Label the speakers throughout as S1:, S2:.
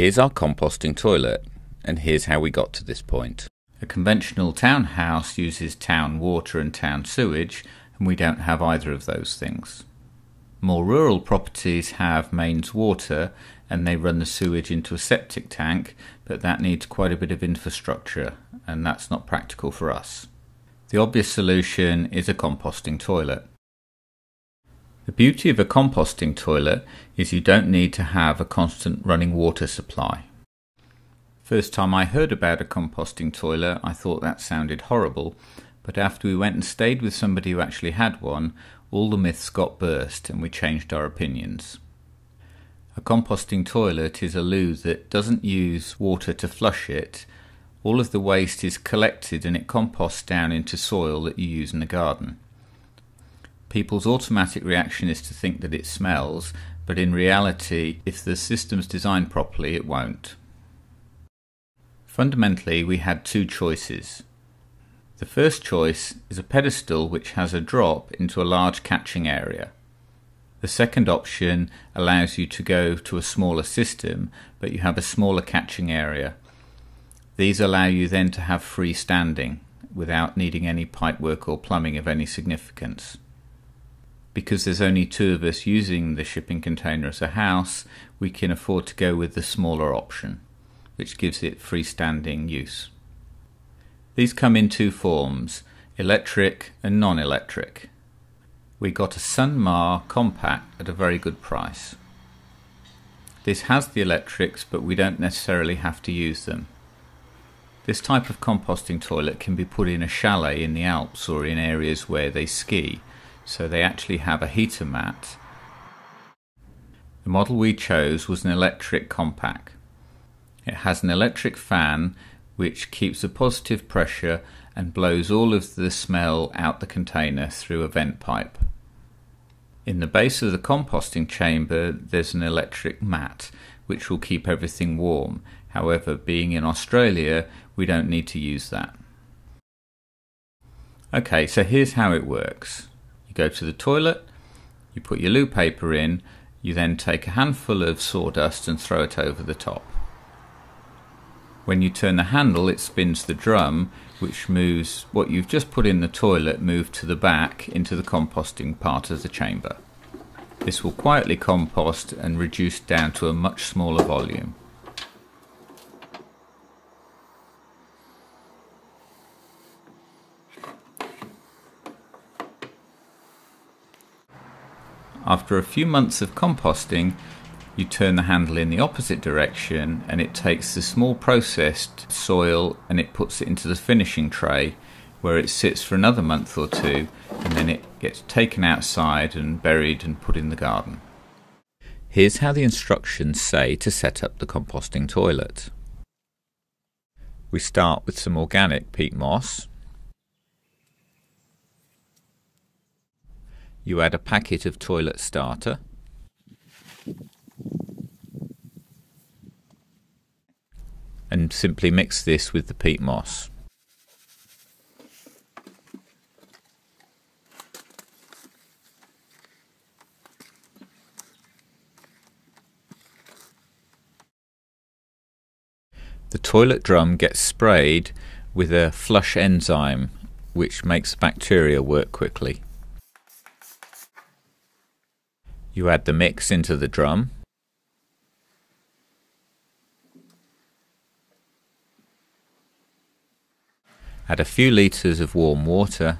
S1: Here's our composting toilet, and here's how we got to this point. A conventional townhouse uses town water and town sewage, and we don't have either of those things. More rural properties have mains water and they run the sewage into a septic tank, but that needs quite a bit of infrastructure, and that's not practical for us. The obvious solution is a composting toilet. The beauty of a composting toilet is you don't need to have a constant running water supply. First time I heard about a composting toilet, I thought that sounded horrible, but after we went and stayed with somebody who actually had one, all the myths got burst and we changed our opinions. A composting toilet is a loo that doesn't use water to flush it. All of the waste is collected and it composts down into soil that you use in the garden. People's automatic reaction is to think that it smells, but in reality, if the system's designed properly, it won't. Fundamentally, we had two choices. The first choice is a pedestal which has a drop into a large catching area. The second option allows you to go to a smaller system, but you have a smaller catching area. These allow you then to have free standing without needing any pipework or plumbing of any significance because there's only two of us using the shipping container as a house, we can afford to go with the smaller option, which gives it freestanding use. These come in two forms, electric and non-electric. We got a Sunmar compact at a very good price. This has the electrics, but we don't necessarily have to use them. This type of composting toilet can be put in a chalet in the Alps or in areas where they ski, so they actually have a heater mat. The model we chose was an electric compact. It has an electric fan which keeps a positive pressure and blows all of the smell out the container through a vent pipe. In the base of the composting chamber there's an electric mat which will keep everything warm. However, being in Australia, we don't need to use that. Okay, so here's how it works. You go to the toilet, you put your loo paper in, you then take a handful of sawdust and throw it over the top. When you turn the handle, it spins the drum, which moves what you've just put in the toilet moved to the back into the composting part of the chamber. This will quietly compost and reduce down to a much smaller volume. After a few months of composting, you turn the handle in the opposite direction and it takes the small processed soil and it puts it into the finishing tray where it sits for another month or two and then it gets taken outside and buried and put in the garden. Here's how the instructions say to set up the composting toilet. We start with some organic peat moss You add a packet of toilet starter. And simply mix this with the peat moss. The toilet drum gets sprayed with a flush enzyme which makes bacteria work quickly. You add the mix into the drum. Add a few litres of warm water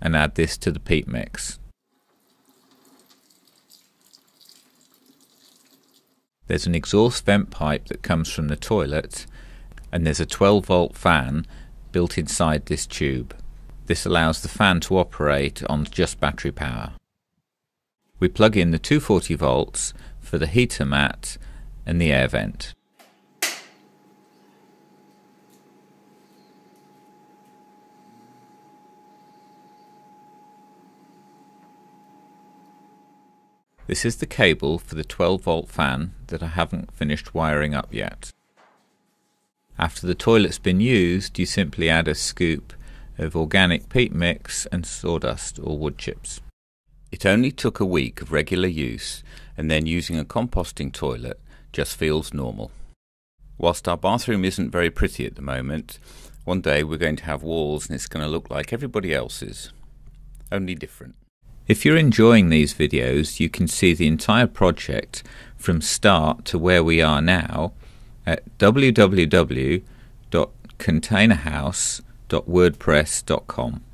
S1: and add this to the peat mix. There's an exhaust vent pipe that comes from the toilet and there's a 12 volt fan built inside this tube. This allows the fan to operate on just battery power. We plug in the 240 volts for the heater mat and the air vent. This is the cable for the 12 volt fan that I haven't finished wiring up yet. After the toilet's been used, you simply add a scoop of organic peat mix and sawdust or wood chips. It only took a week of regular use and then using a composting toilet just feels normal. Whilst our bathroom isn't very pretty at the moment, one day we're going to have walls and it's going to look like everybody else's, only different. If you're enjoying these videos, you can see the entire project from start to where we are now at www.containerhouse.wordpress.com.